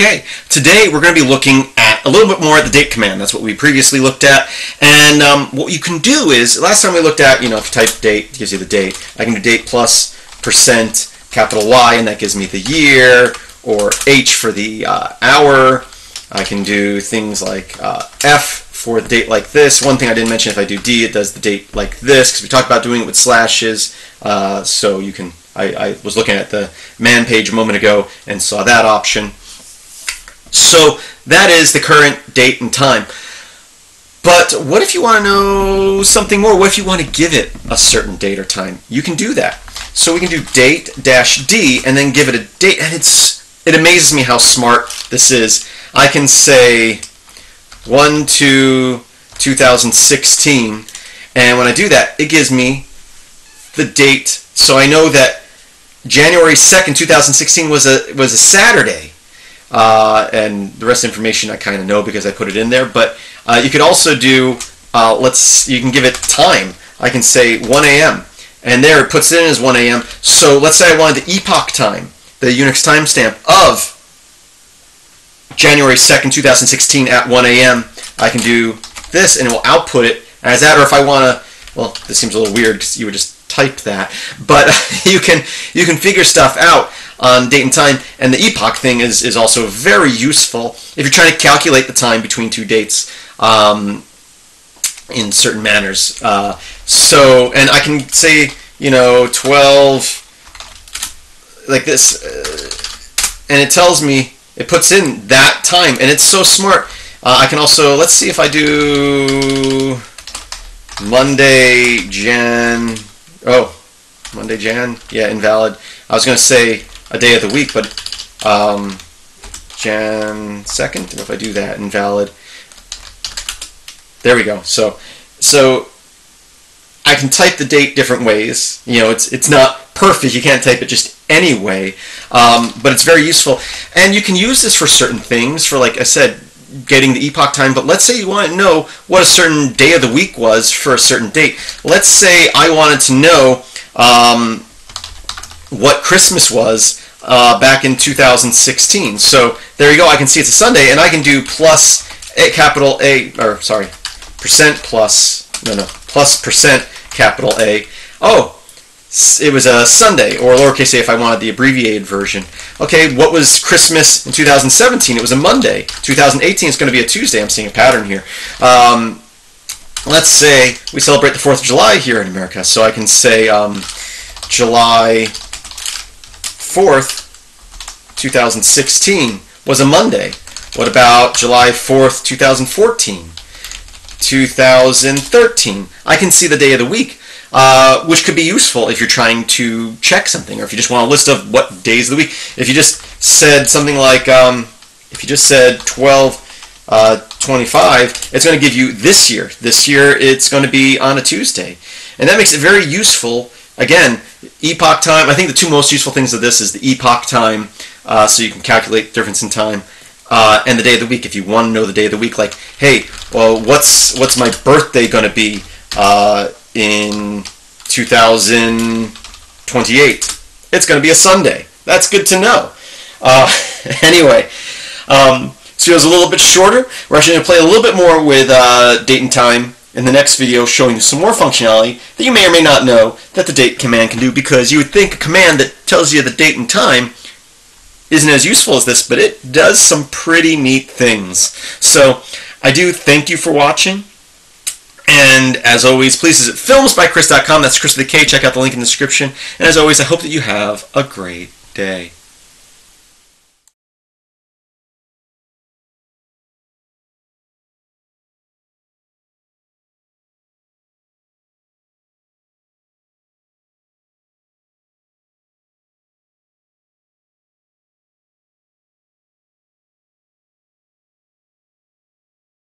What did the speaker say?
Okay, today we're going to be looking at a little bit more at the date command. That's what we previously looked at. And um, what you can do is, last time we looked at, you know, if you type date, it gives you the date. I can do date plus percent capital Y, and that gives me the year, or H for the uh, hour. I can do things like uh, F for the date like this. One thing I didn't mention, if I do D, it does the date like this, because we talked about doing it with slashes. Uh, so you can, I, I was looking at the man page a moment ago and saw that option. So that is the current date and time. But what if you want to know something more? What if you want to give it a certain date or time? You can do that. So we can do date dash D and then give it a date, and it's it amazes me how smart this is. I can say 1 to 2016, and when I do that, it gives me the date. So I know that January 2nd, 2016 was a was a Saturday. Uh, and the rest of the information I kind of know because I put it in there. But uh, you could also do, uh, let's, you can give it time. I can say 1 a.m. and there it puts it in as 1 a.m. So let's say I wanted the epoch time, the Unix timestamp of January 2nd, 2016 at 1 a.m. I can do this and it will output it as that. Or if I want to, well, this seems a little weird because you would just type that, but you can you can figure stuff out on date and time. And the epoch thing is, is also very useful if you're trying to calculate the time between two dates um, in certain manners. Uh, so, and I can say, you know, 12, like this, uh, and it tells me, it puts in that time, and it's so smart. Uh, I can also, let's see if I do Monday, Jan, oh, Monday, Jan, yeah, invalid. I was going to say a day of the week, but um, Jan 2nd, if I do that, invalid. There we go. So, so I can type the date different ways. You know, it's it's not perfect. You can't type it just any way, um, but it's very useful. And you can use this for certain things. For like I said, getting the epoch time. But let's say you want to know what a certain day of the week was for a certain date. Let's say I wanted to know um, what Christmas was uh, back in 2016. So there you go. I can see it's a Sunday, and I can do plus a capital A, or sorry, percent plus, no, no, plus percent capital A. Oh, it was a Sunday, or lowercase a if I wanted the abbreviated version. Okay, what was Christmas in 2017? It was a Monday. 2018 is going to be a Tuesday. I'm seeing a pattern here. Um, let's say we celebrate the 4th of July here in America, so I can say um, July 4th, 2016 was a Monday. What about July 4th, 2014? 2013. I can see the day of the week, uh, which could be useful if you're trying to check something, or if you just want a list of what days of the week. If you just said something like, um, if you just said 12, uh, 25, it's going to give you this year. This year, it's going to be on a Tuesday. And that makes it very useful Again, epoch time, I think the two most useful things of this is the epoch time, uh, so you can calculate difference in time, uh, and the day of the week. If you want to know the day of the week, like, hey, well, what's what's my birthday going to be uh, in 2028? It's going to be a Sunday. That's good to know. Uh, anyway, um, so it was a little bit shorter. We're actually going to play a little bit more with uh, date and time in the next video showing you some more functionality that you may or may not know that the date command can do because you would think a command that tells you the date and time isn't as useful as this, but it does some pretty neat things. So I do thank you for watching. And as always, please visit filmsbykris.com. That's Kris with a K. Check out the link in the description. And as always, I hope that you have a great day.